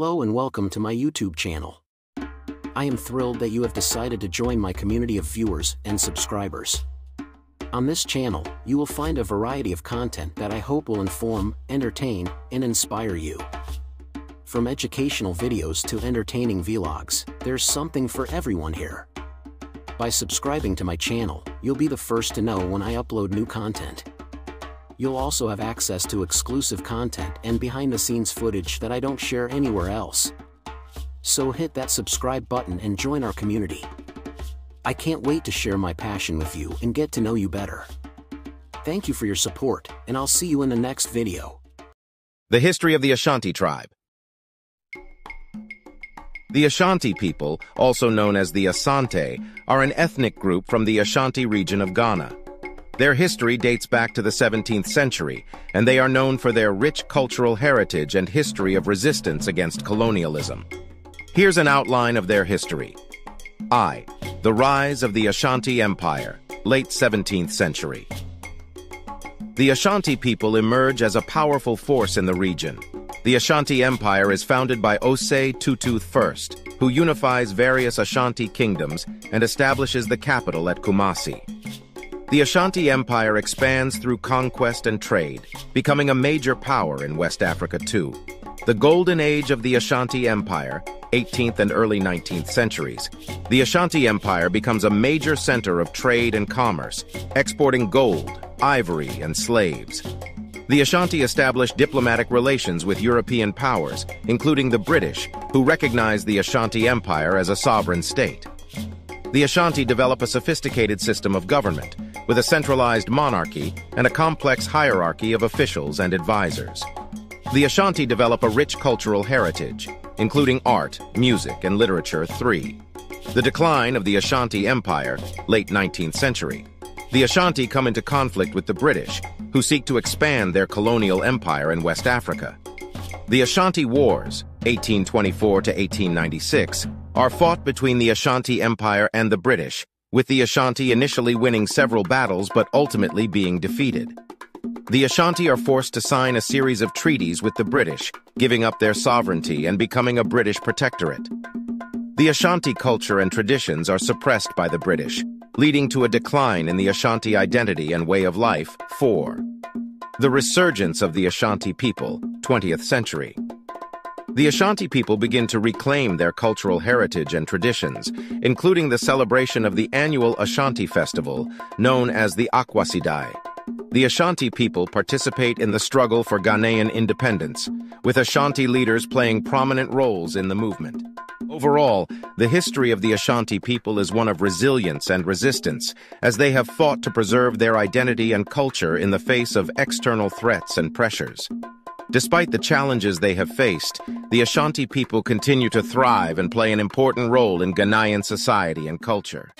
Hello and welcome to my YouTube channel. I am thrilled that you have decided to join my community of viewers and subscribers. On this channel, you will find a variety of content that I hope will inform, entertain, and inspire you. From educational videos to entertaining vlogs, there's something for everyone here. By subscribing to my channel, you'll be the first to know when I upload new content. You'll also have access to exclusive content and behind-the-scenes footage that I don't share anywhere else. So hit that subscribe button and join our community. I can't wait to share my passion with you and get to know you better. Thank you for your support, and I'll see you in the next video. The history of the Ashanti tribe. The Ashanti people, also known as the Asante, are an ethnic group from the Ashanti region of Ghana. Their history dates back to the 17th century, and they are known for their rich cultural heritage and history of resistance against colonialism. Here's an outline of their history. I. The rise of the Ashanti Empire, late 17th century. The Ashanti people emerge as a powerful force in the region. The Ashanti Empire is founded by Osei Tutu I, who unifies various Ashanti kingdoms and establishes the capital at Kumasi. The Ashanti Empire expands through conquest and trade, becoming a major power in West Africa too. The golden age of the Ashanti Empire, 18th and early 19th centuries, the Ashanti Empire becomes a major center of trade and commerce, exporting gold, ivory, and slaves. The Ashanti established diplomatic relations with European powers, including the British, who recognized the Ashanti Empire as a sovereign state. The Ashanti develop a sophisticated system of government, with a centralized monarchy and a complex hierarchy of officials and advisors. The Ashanti develop a rich cultural heritage, including art, music, and literature. 3. The decline of the Ashanti Empire, late 19th century. The Ashanti come into conflict with the British, who seek to expand their colonial empire in West Africa. The Ashanti Wars, 1824 to 1896, are fought between the Ashanti Empire and the British, with the Ashanti initially winning several battles but ultimately being defeated. The Ashanti are forced to sign a series of treaties with the British, giving up their sovereignty and becoming a British protectorate. The Ashanti culture and traditions are suppressed by the British, leading to a decline in the Ashanti identity and way of life. 4. The resurgence of the Ashanti people, 20th century. The Ashanti people begin to reclaim their cultural heritage and traditions, including the celebration of the annual Ashanti Festival, known as the Akwasidae. The Ashanti people participate in the struggle for Ghanaian independence, with Ashanti leaders playing prominent roles in the movement. Overall, the history of the Ashanti people is one of resilience and resistance, as they have fought to preserve their identity and culture in the face of external threats and pressures. Despite the challenges they have faced, the Ashanti people continue to thrive and play an important role in Ghanaian society and culture.